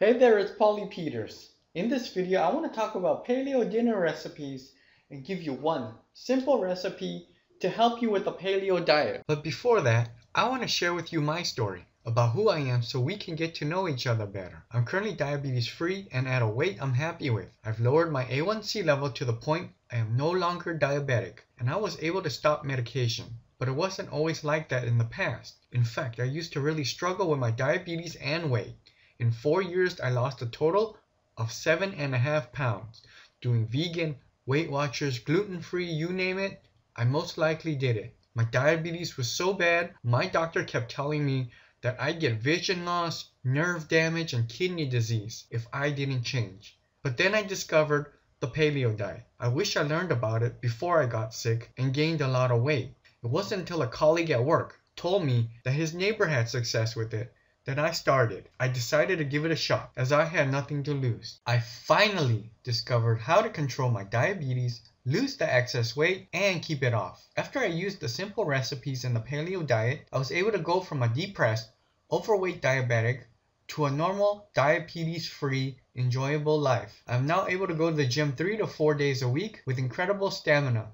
Hey there, it's Paulee Peters. In this video, I want to talk about paleo dinner recipes and give you one simple recipe to help you with a paleo diet. But before that, I want to share with you my story about who I am so we can get to know each other better. I'm currently diabetes free and at a weight I'm happy with. I've lowered my A1C level to the point I am no longer diabetic and I was able to stop medication. But it wasn't always like that in the past. In fact, I used to really struggle with my diabetes and weight. In four years, I lost a total of seven and a half pounds. Doing vegan, Weight Watchers, gluten free, you name it, I most likely did it. My diabetes was so bad, my doctor kept telling me that I'd get vision loss, nerve damage, and kidney disease if I didn't change. But then I discovered the paleo diet. I wish I learned about it before I got sick and gained a lot of weight. It wasn't until a colleague at work told me that his neighbor had success with it that I started. I decided to give it a shot as I had nothing to lose. I finally discovered how to control my diabetes, lose the excess weight, and keep it off. After I used the simple recipes in the paleo diet, I was able to go from a depressed overweight diabetic to a normal diabetes free enjoyable life. I'm now able to go to the gym 3 to 4 days a week with incredible stamina.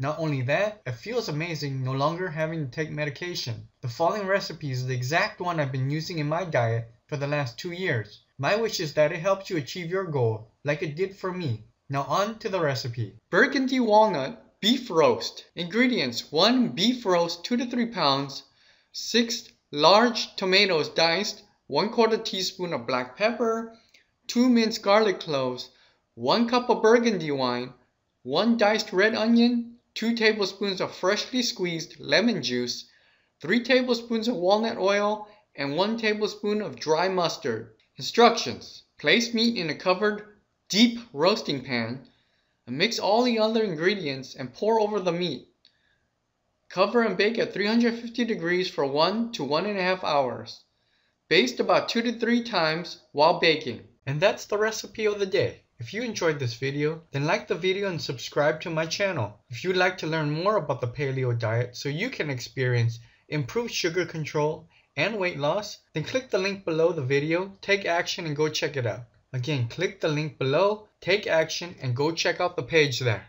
Not only that, it feels amazing no longer having to take medication. The following recipe is the exact one I've been using in my diet for the last 2 years. My wish is that it helps you achieve your goal like it did for me. Now on to the recipe. Burgundy walnut beef roast. Ingredients 1 beef roast 2 to 3 pounds, 6 large tomatoes diced, 1 quarter teaspoon of black pepper, 2 minced garlic cloves, 1 cup of burgundy wine, 1 diced red onion, 2 tablespoons of freshly squeezed lemon juice, 3 tablespoons of walnut oil, and 1 tablespoon of dry mustard. Instructions. Place meat in a covered, deep roasting pan, and mix all the other ingredients and pour over the meat. Cover and bake at 350 degrees for 1 to 1.5 hours. Baste about 2 to 3 times while baking. And that's the recipe of the day. If you enjoyed this video, then like the video and subscribe to my channel. If you'd like to learn more about the paleo diet so you can experience improved sugar control and weight loss, then click the link below the video, take action and go check it out. Again, click the link below, take action and go check out the page there.